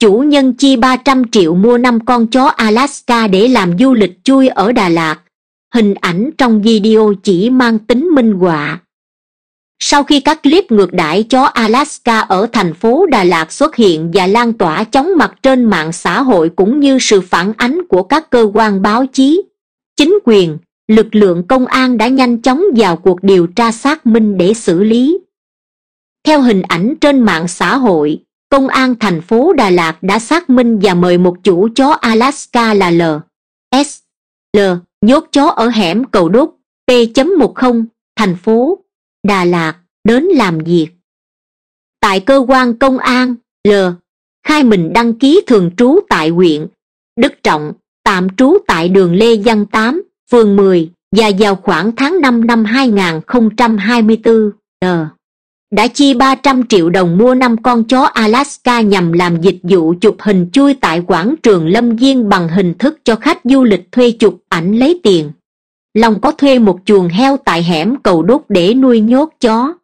chủ nhân chi 300 triệu mua năm con chó Alaska để làm du lịch chui ở Đà Lạt. Hình ảnh trong video chỉ mang tính minh họa. Sau khi các clip ngược đãi chó Alaska ở thành phố Đà Lạt xuất hiện và lan tỏa chóng mặt trên mạng xã hội cũng như sự phản ánh của các cơ quan báo chí, chính quyền, lực lượng công an đã nhanh chóng vào cuộc điều tra xác minh để xử lý. Theo hình ảnh trên mạng xã hội, công an thành phố Đà Lạt đã xác minh và mời một chủ chó Alaska là L. S. L. nhốt chó ở hẻm cầu đốt P.10, thành phố Đà Lạt, đến làm việc. Tại cơ quan công an, L. khai mình đăng ký thường trú tại huyện Đức Trọng, tạm trú tại đường Lê Văn Tám, phường 10 và vào khoảng tháng 5 năm 2024, L đã chi 300 triệu đồng mua năm con chó Alaska nhằm làm dịch vụ chụp hình chui tại quảng trường Lâm Viên bằng hình thức cho khách du lịch thuê chụp ảnh lấy tiền. Long có thuê một chuồng heo tại hẻm cầu đốt để nuôi nhốt chó.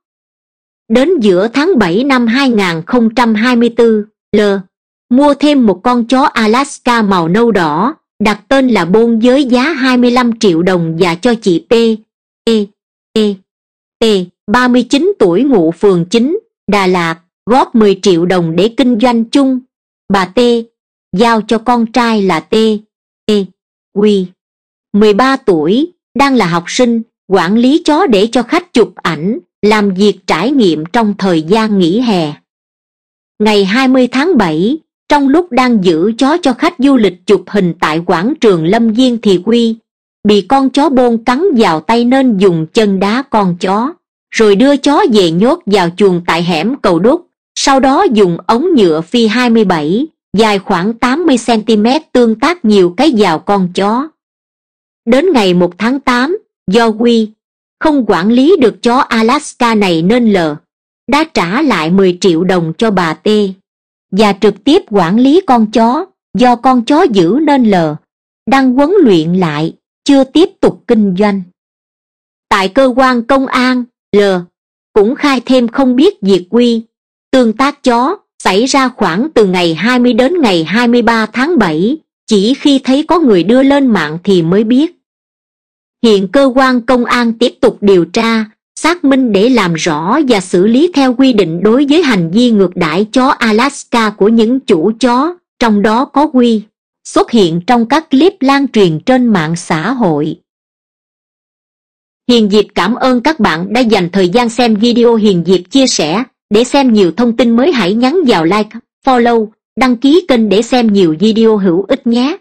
Đến giữa tháng bảy năm 2024, L mua thêm một con chó Alaska màu nâu đỏ, đặt tên là Bôn với giá 25 triệu đồng và cho chị P. E. E. e 39 tuổi ngụ phường 9, Đà Lạt, góp 10 triệu đồng để kinh doanh chung. Bà T. giao cho con trai là T. E. Quy. 13 tuổi, đang là học sinh, quản lý chó để cho khách chụp ảnh, làm việc trải nghiệm trong thời gian nghỉ hè. Ngày 20 tháng 7, trong lúc đang giữ chó cho khách du lịch chụp hình tại quảng trường Lâm Viên thì Quy, bị con chó bôn cắn vào tay nên dùng chân đá con chó, rồi đưa chó về nhốt vào chuồng tại hẻm cầu đúc, sau đó dùng ống nhựa phi 27, dài khoảng 80cm tương tác nhiều cái vào con chó. Đến ngày 1 tháng 8, do Quy không quản lý được chó Alaska này nên L đã trả lại 10 triệu đồng cho bà T và trực tiếp quản lý con chó do con chó giữ nên L đang huấn luyện lại chưa tiếp tục kinh doanh. Tại cơ quan công an, L cũng khai thêm không biết diệt Quy tương tác chó xảy ra khoảng từ ngày 20 đến ngày 23 tháng 7 chỉ khi thấy có người đưa lên mạng thì mới biết. Hiện cơ quan công an tiếp tục điều tra, xác minh để làm rõ và xử lý theo quy định đối với hành vi ngược đãi chó Alaska của những chủ chó, trong đó có Quy, xuất hiện trong các clip lan truyền trên mạng xã hội. Hiền Diệp cảm ơn các bạn đã dành thời gian xem video Hiền Diệp chia sẻ. Để xem nhiều thông tin mới hãy nhắn vào like, follow, đăng ký kênh để xem nhiều video hữu ích nhé.